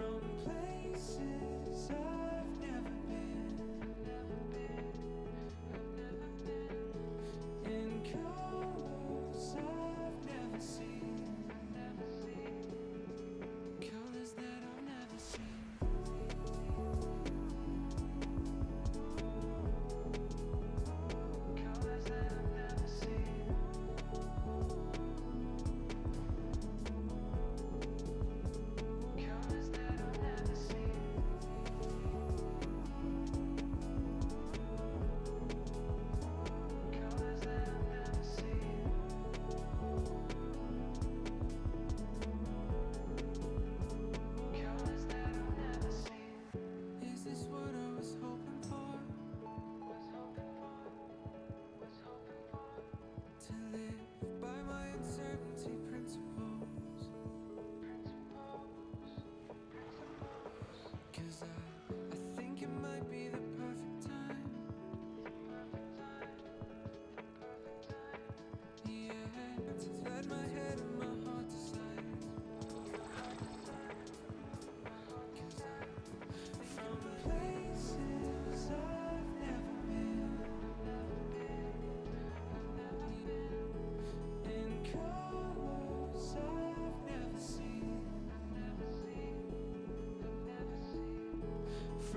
from places I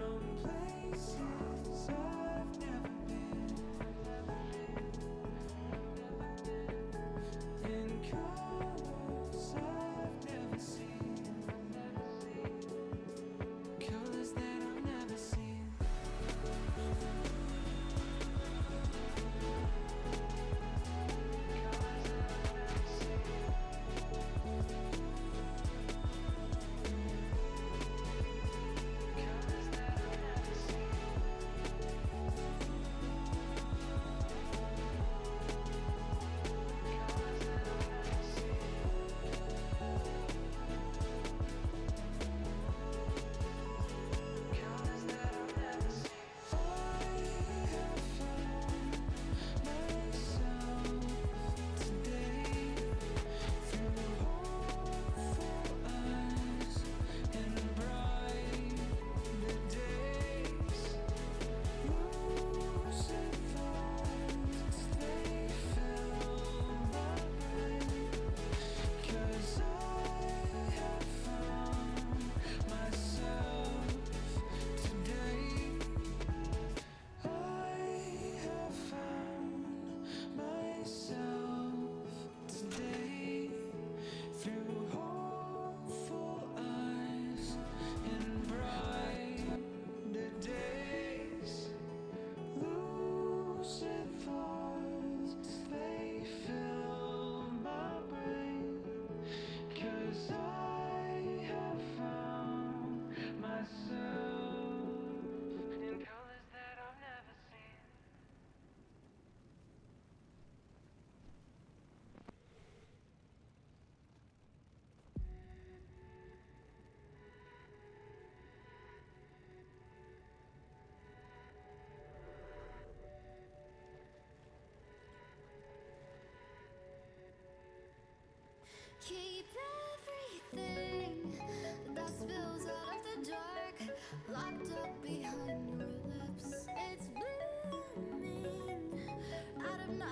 from places.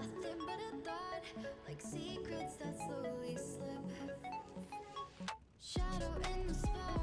nothing but a thought Like secrets that slowly slip. Shadow in the spot.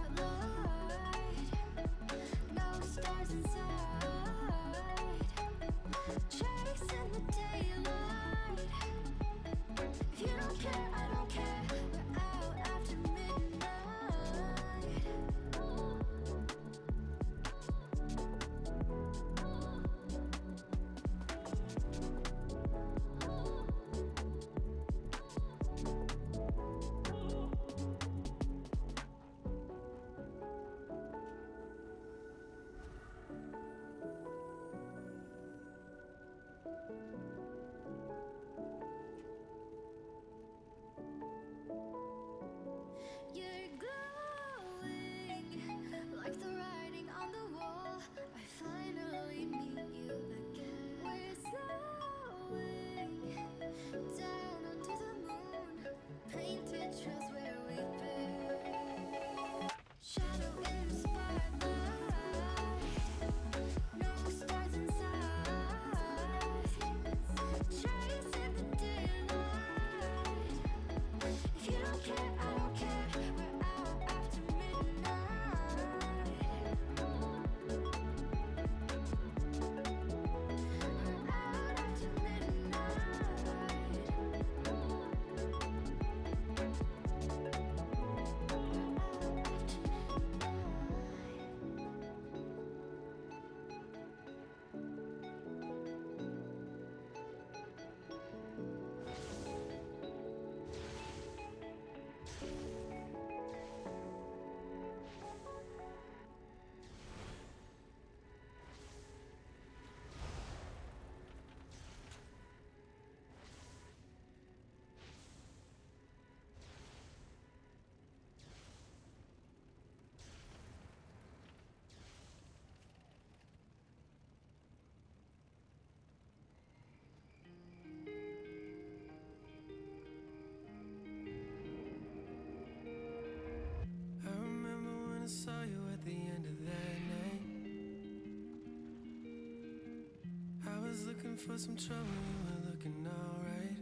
for some trouble and looking alright.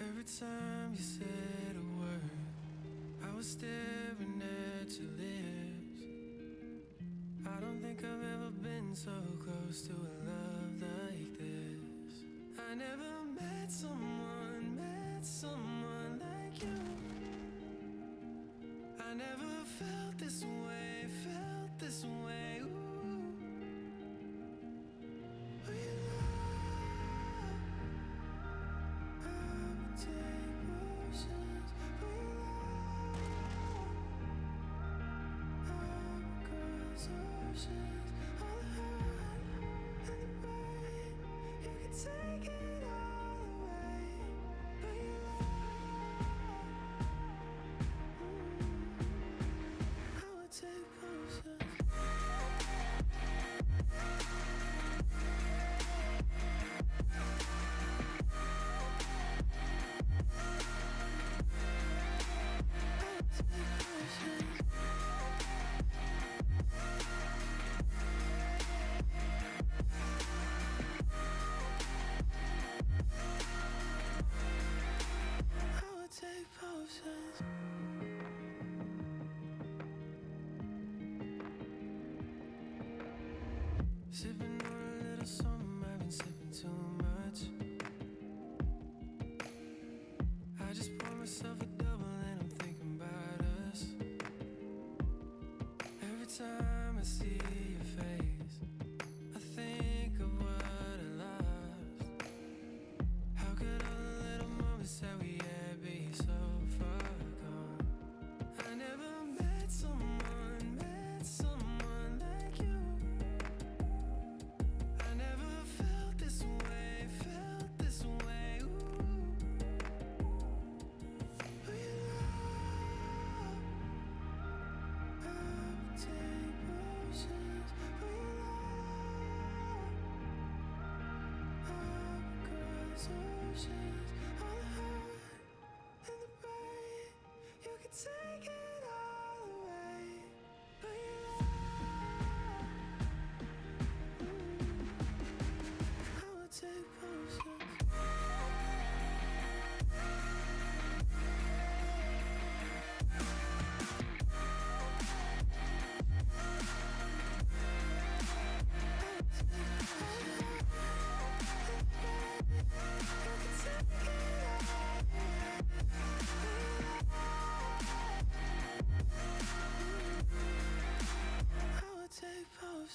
Every time you said a word, I was staring at your lips. I don't think I've ever been so close to a love like this. I never met someone, met someone like you. absent. Sipping on a little something, I've been sipping too much. I just poured myself a double and I'm thinking about us. Every time I see losing.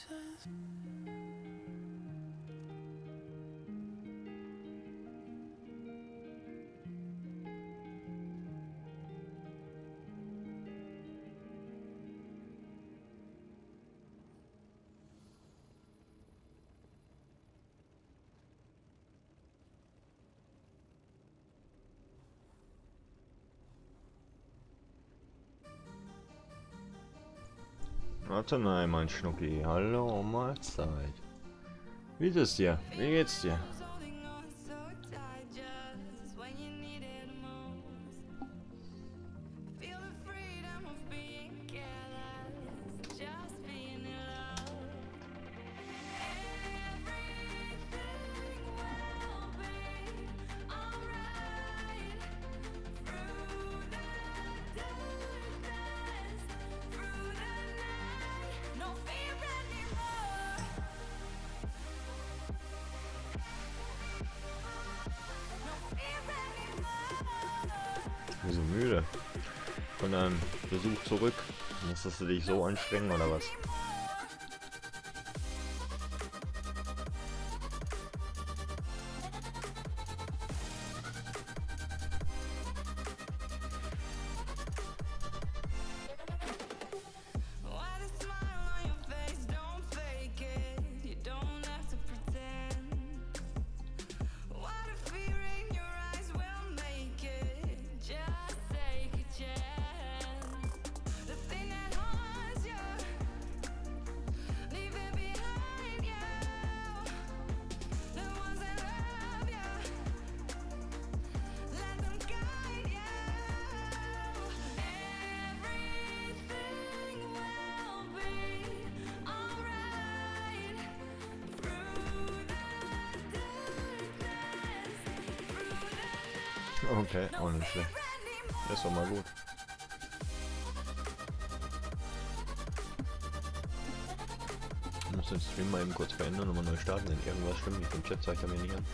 places. Warte nein, mein Schnucki. Hallo, Mahlzeit. Wie ist es dir? Wie geht's dir? müde. Von einem Besuch zurück. Musstest du dich so anstrengen oder was? Okay, auch nicht schlecht. Ist doch mal gut. Ich muss den Stream mal eben kurz beenden und nochmal neu starten, denn irgendwas stimmt nicht. Im Chat zeigt er mir nicht an.